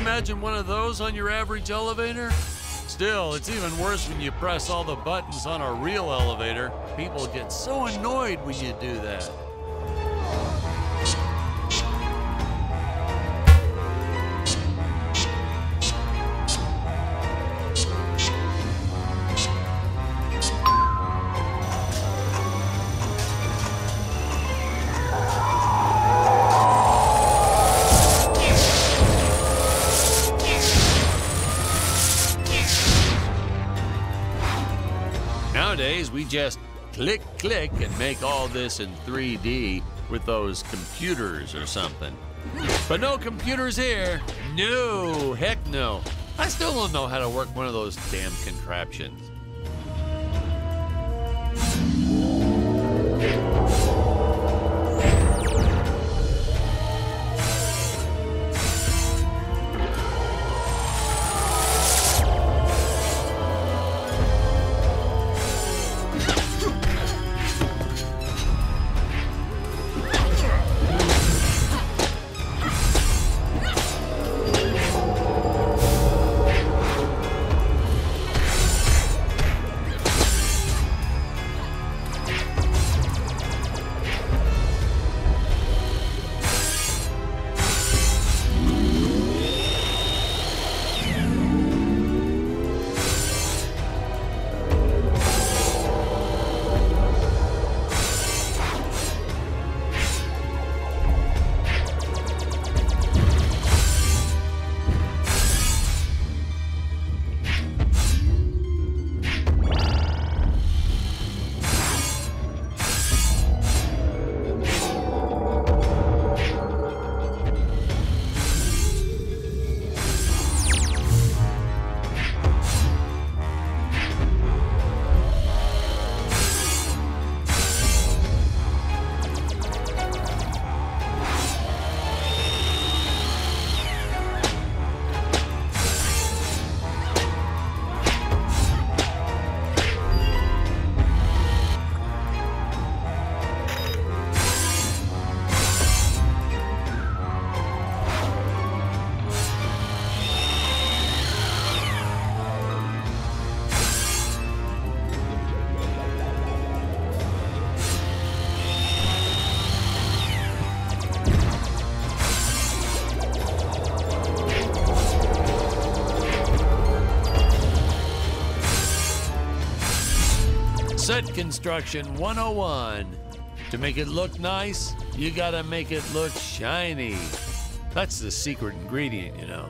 imagine one of those on your average elevator? Still, it's even worse when you press all the buttons on a real elevator. People get so annoyed when you do that. Nowadays, we just click, click, and make all this in 3D with those computers or something. But no computers here. No, heck no. I still don't know how to work one of those damn contraptions. Set construction 101. To make it look nice, you gotta make it look shiny. That's the secret ingredient, you know.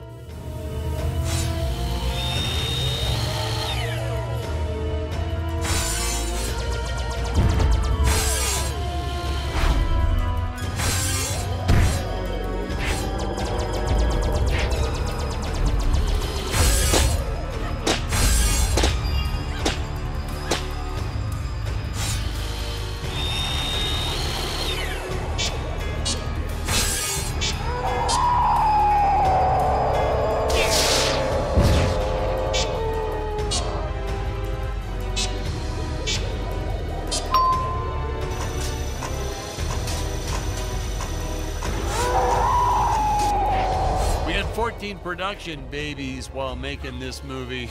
We had 14 production babies while making this movie.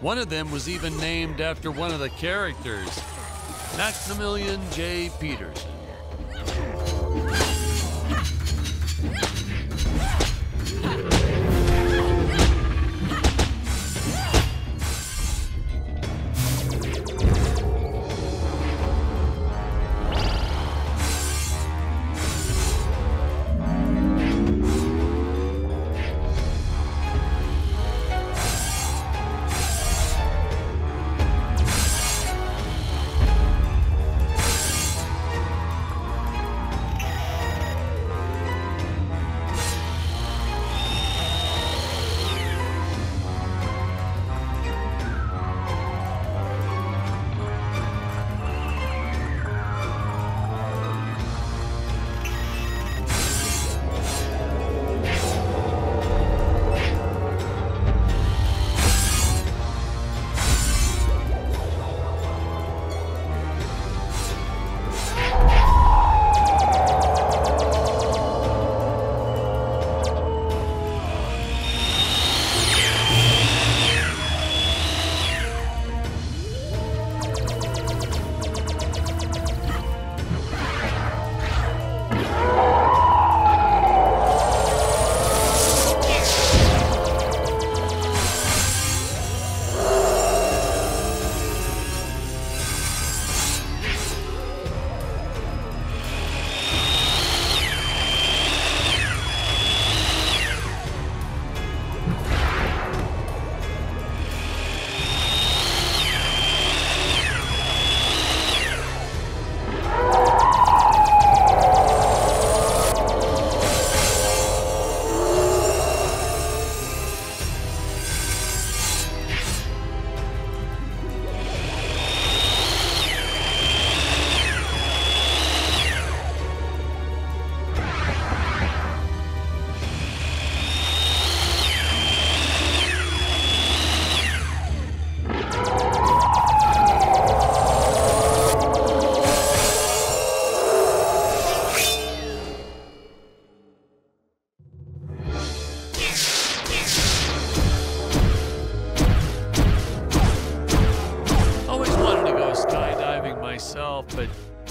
One of them was even named after one of the characters, Maximilian J. Peterson.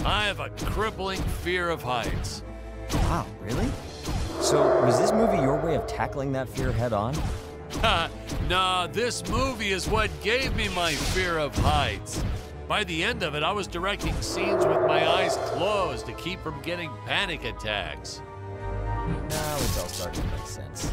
I have a crippling fear of heights. Wow, really? So, was this movie your way of tackling that fear head on? nah, this movie is what gave me my fear of heights. By the end of it, I was directing scenes with my eyes closed to keep from getting panic attacks. Now it's all starting to make sense.